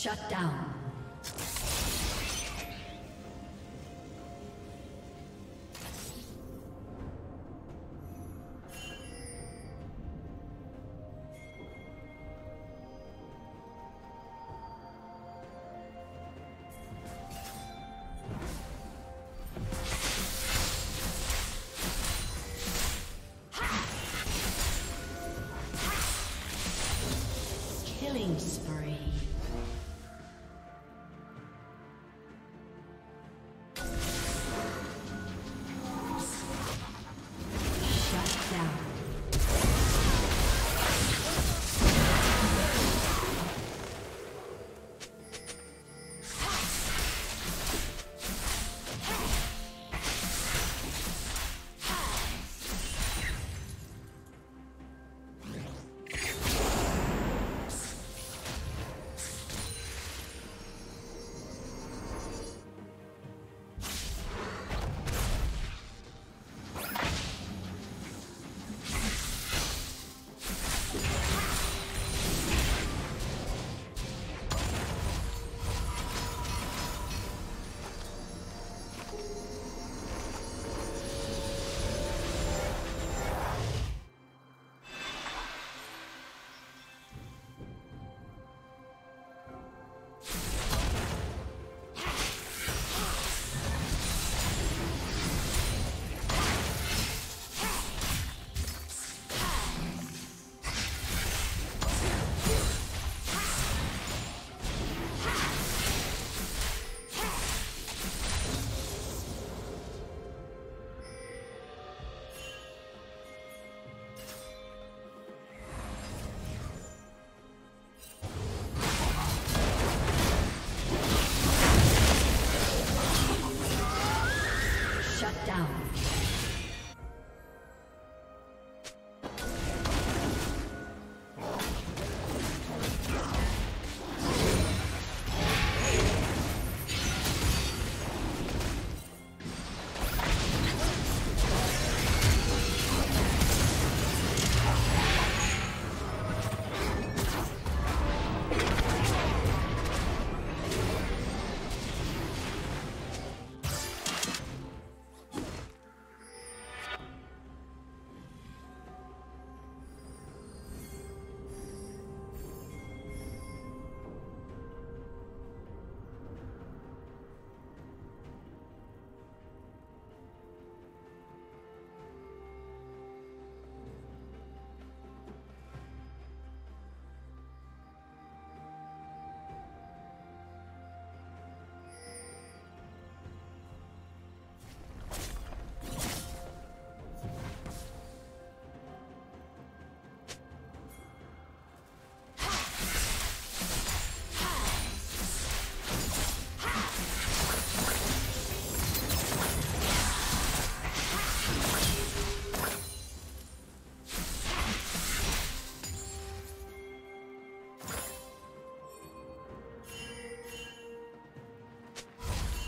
Shut down.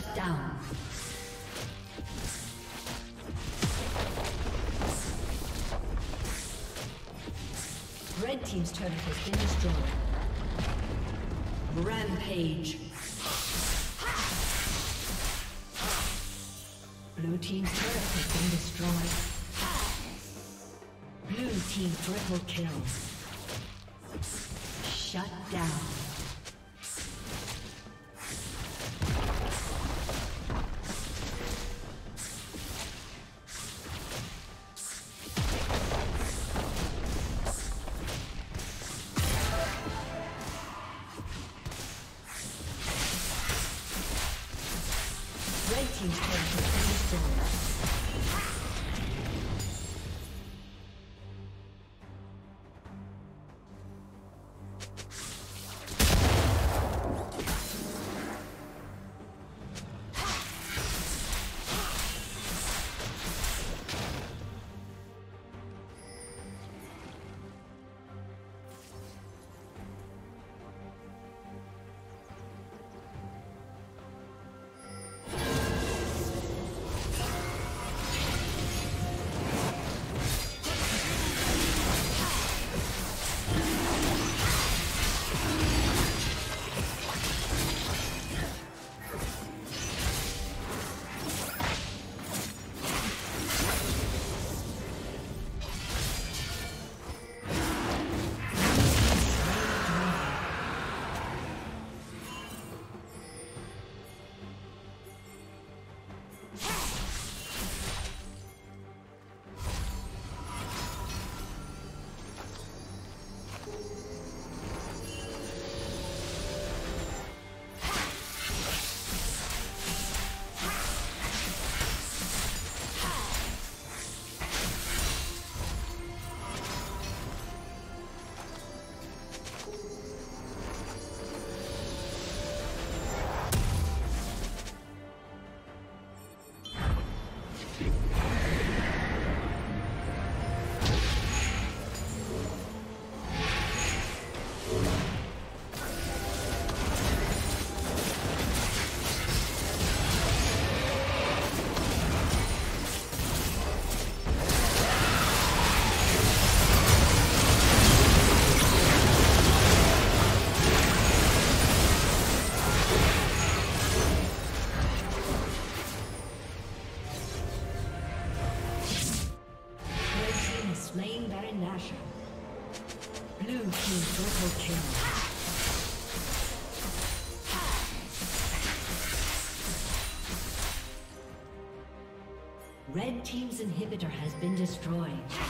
Shut down. Red Team's turret has been destroyed. Rampage. Blue Team's turret has been destroyed. Blue Team triple kill. Shut down. Destroyed.